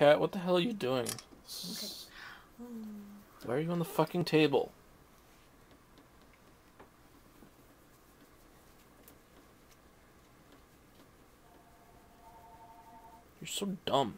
cat, what the hell are you doing? Why are you on the fucking table? You're so dumb.